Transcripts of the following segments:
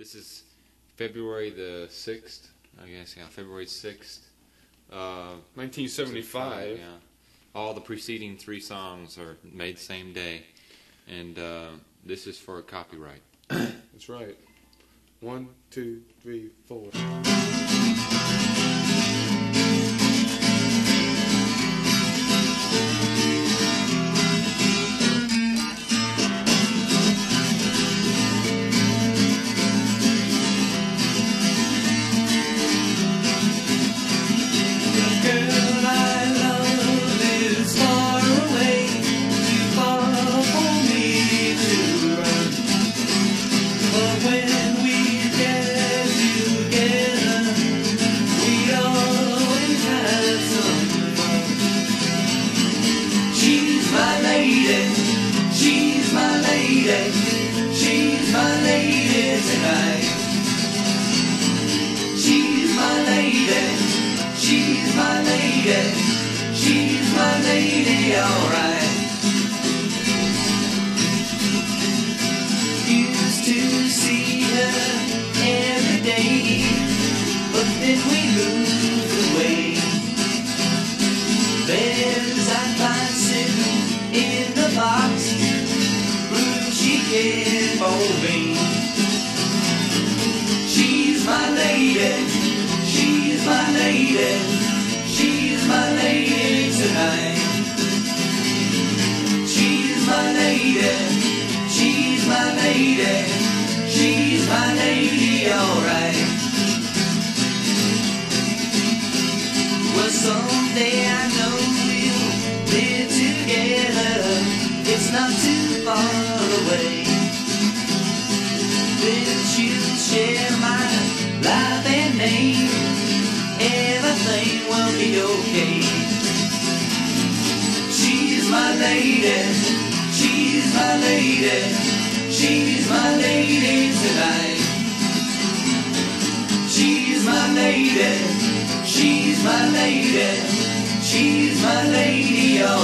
This is February the 6th. I guess, yeah, February 6th. Uh, 1975. yeah. All the preceding three songs are made the same day. And uh, this is for a copyright. That's right. One, two, three, four. Lady, she's my lady, alright. Used to see her every day, but then we moved away. There's find sitting in the box, room she can't for me. Someday I know we'll together, it's not too far away. She'll share my life and name everything will be okay. She's my lady, she's my lady, she's my lady tonight. She's my lady, she's my lady, she's my lady.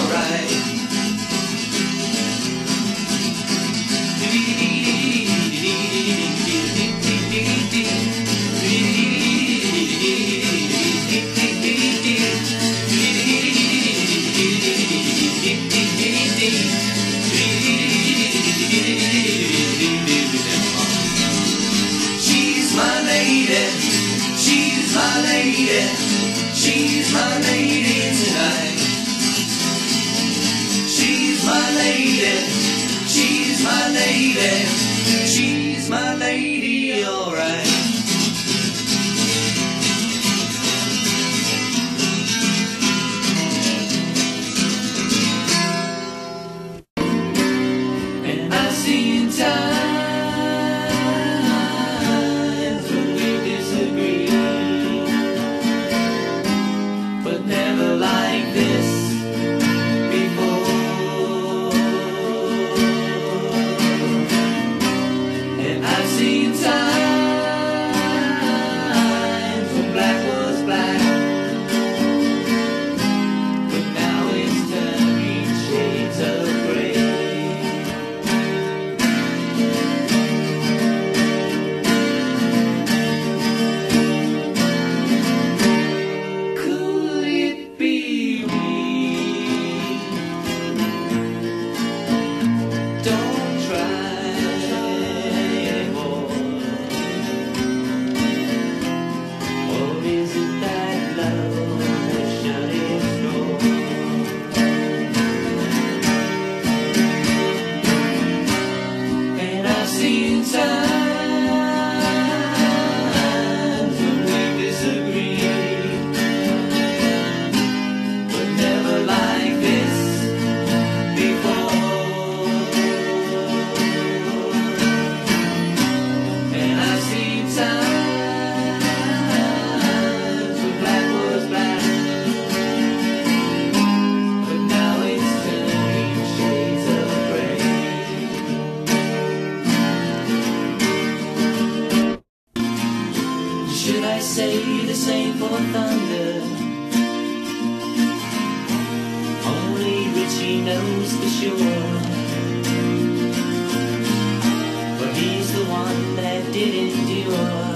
Could Should I say the same for thunder? Only Richie knows for sure. But he's the one that didn't endure.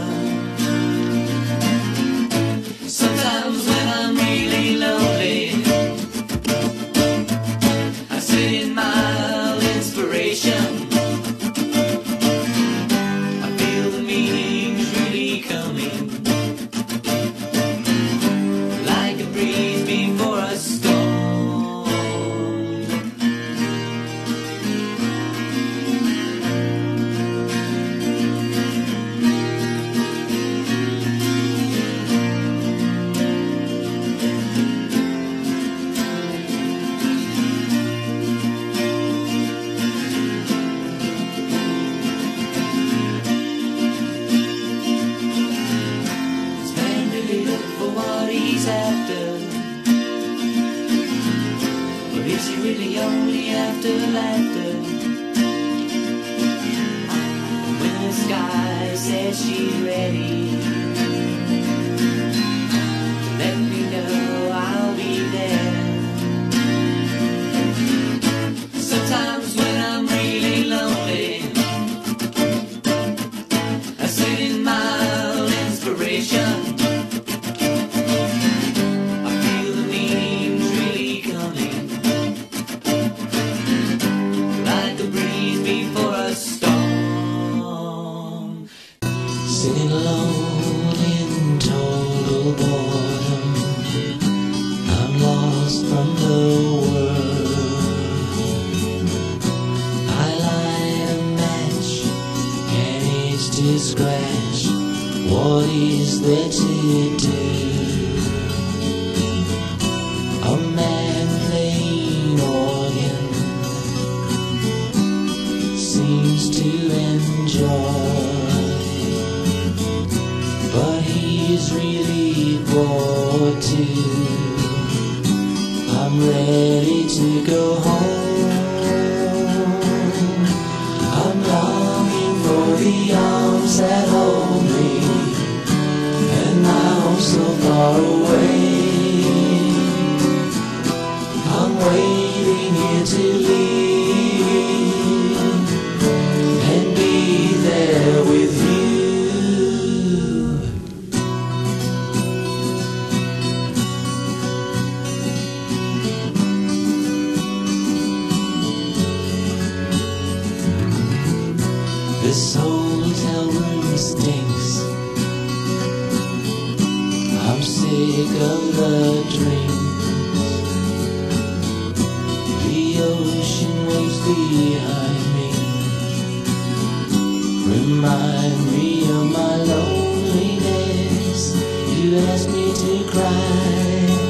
really only after laughter. When the sky says she's ready. Is that so far away. I'm waiting here to leave and be there with you. This hotel room stinks. take of the dreams The ocean waves behind me. Remind me of my loneliness. You ask me to cry.